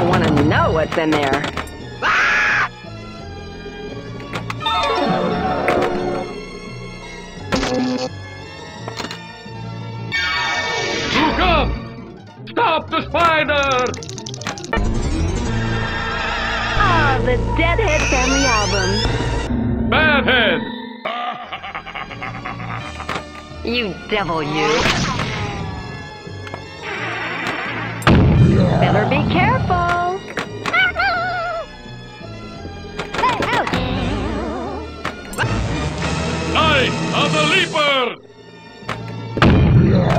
don't want to know what's in there. Look up! Stop the spider! Ah, the Deadhead Family Album. Badhead! You devil, you. Better be careful. Leaper!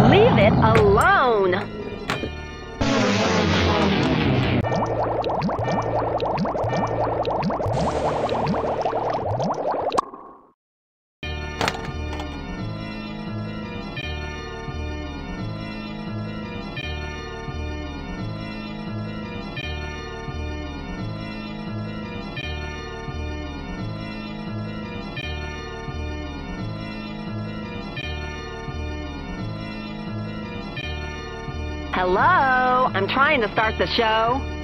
Leave it alone. I'm trying to start the show.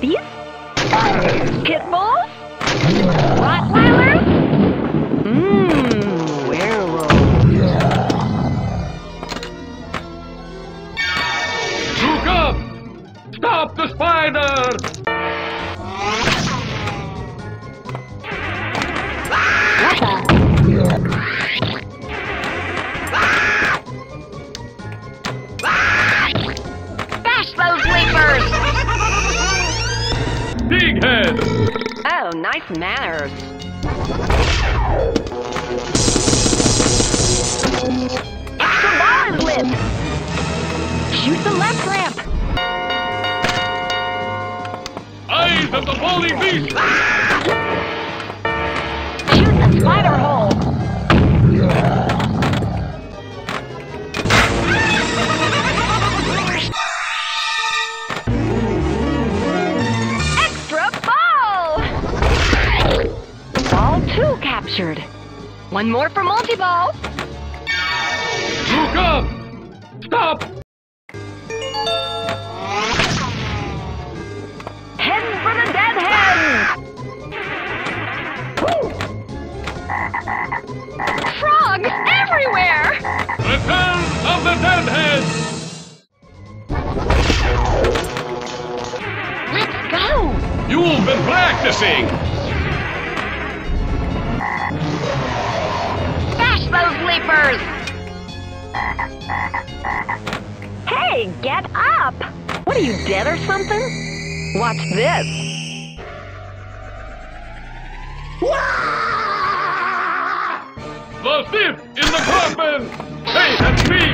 Puppies? Pit bulls? Rottweilers? Mmm, werewolves. Stop the spider! Nice manners. Bar is lit. Shoot the left ramp. Eyes of the holy beast! One more for multi-ball. Look up! Stop! Heads for the dead hens! Frogs everywhere! Return of the Deadhead! Let's go! You've been practicing! Those leapers! Hey, get up! What are you, dead or something? Watch this. The fifth in the coffin! Hey, that's me!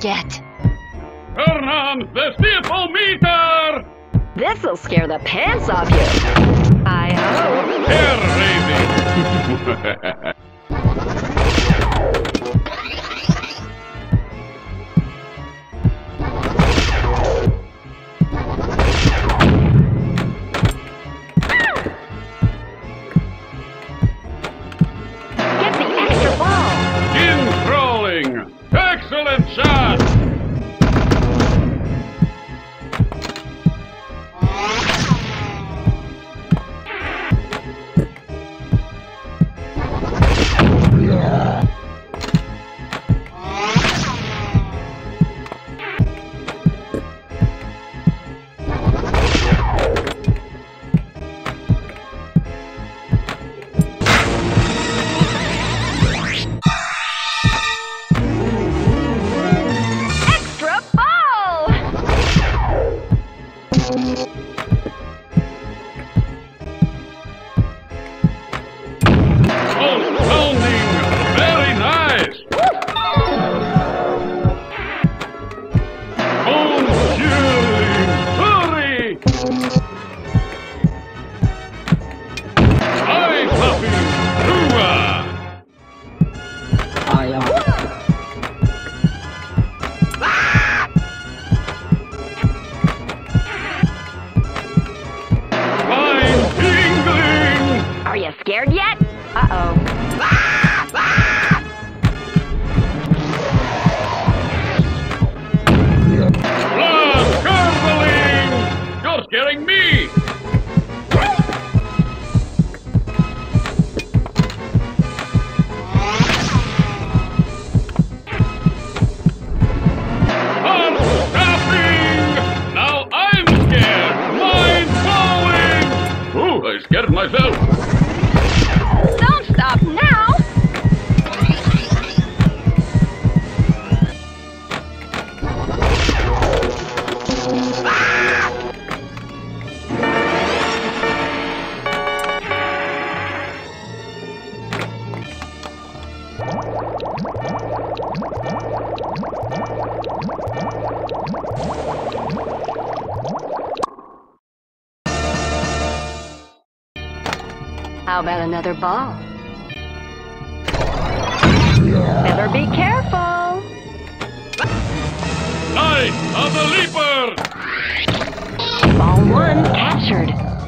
Get. Turn on the! This'll scare the pants off you. I hope. Baby! scared myself! Another ball? Better be careful. Night of the Leaper! Ball one captured.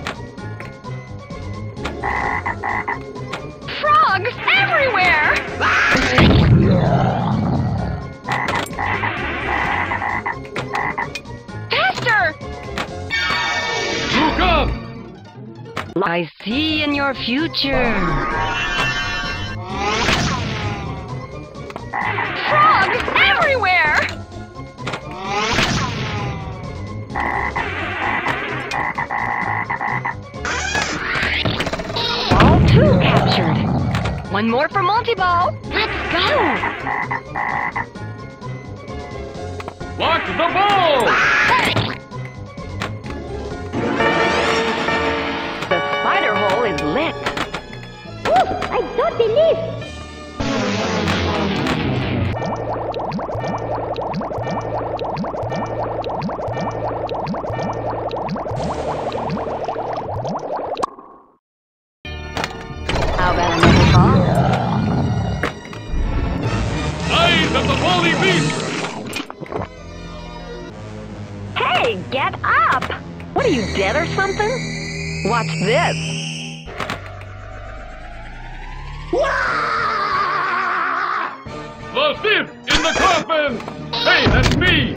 I see in your future. Frogs everywhere! Ball two captured. One more for multi-ball. Let's go! Watch the ball! I don't believe. How about another ball? Eyes of the Holy Beast! Hey, get up! What are you, dead or something? Watch this. The thief in the coffin! Hey, that's me!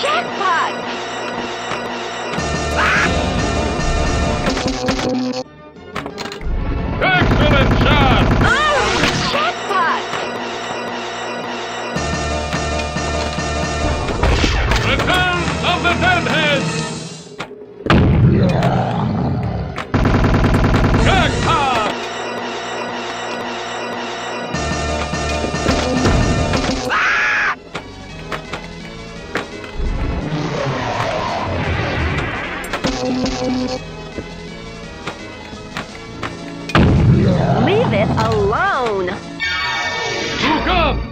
Jackpot! Ah! Jackpot! Return of the Deadheads! it alone! Look up!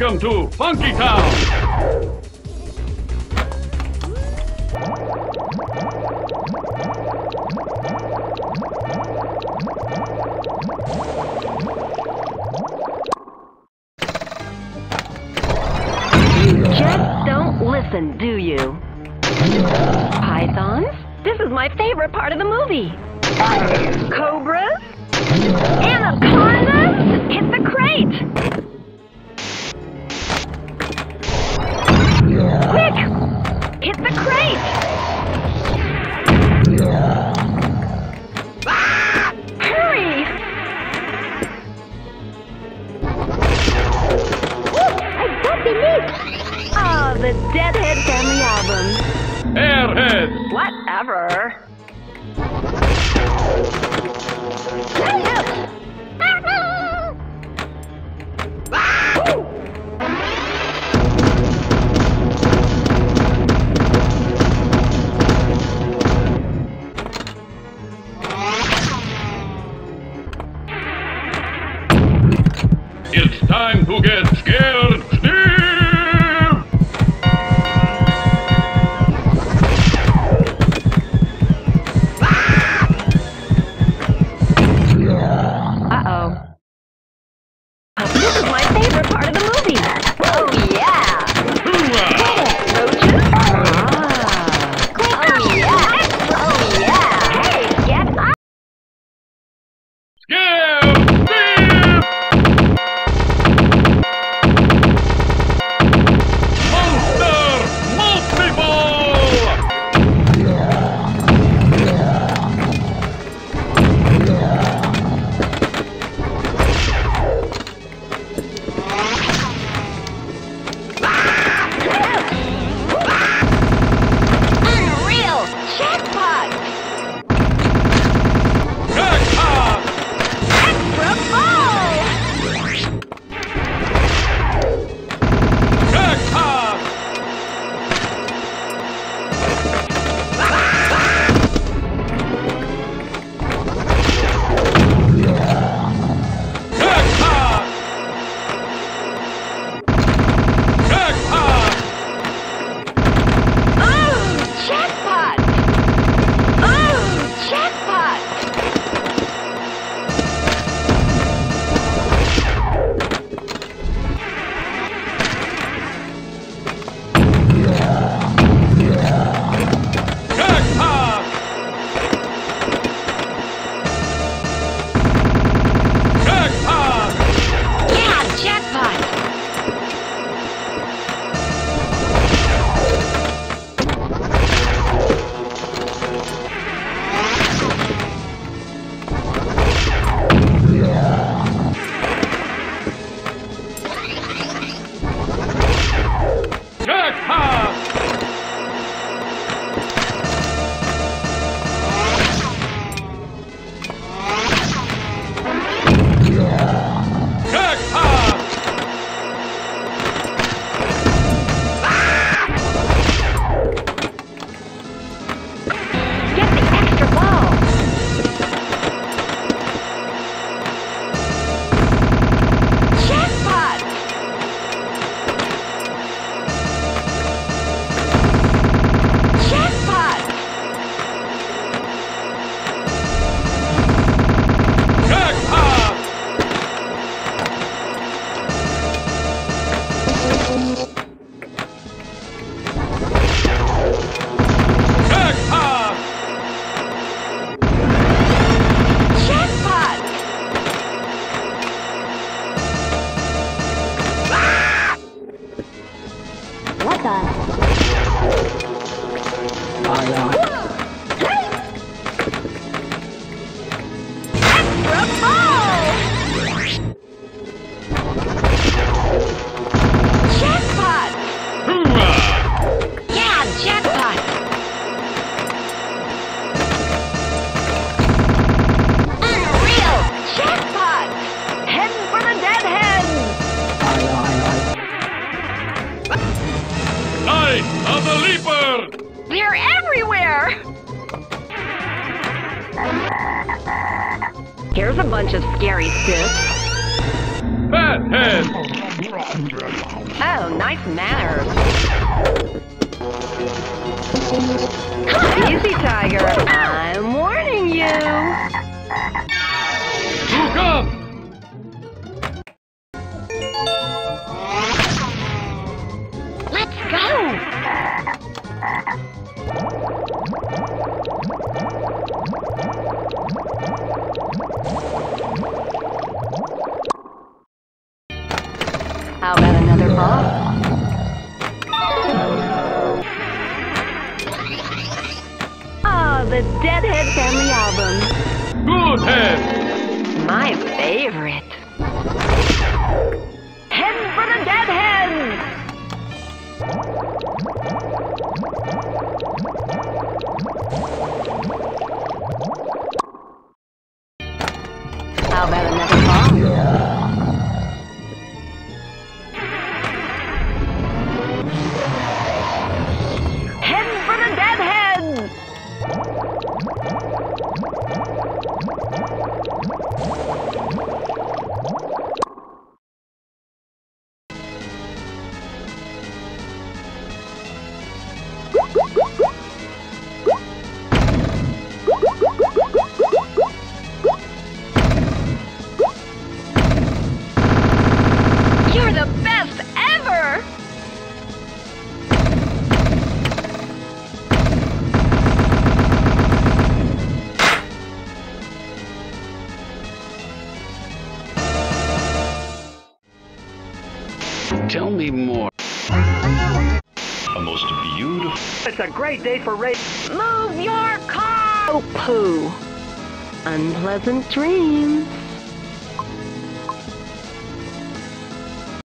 Welcome to Funky Town! do you? Pythons? This is my favorite part of the movie. Code It. a great day for race. Move your car! Oh, poo. Unpleasant dreams.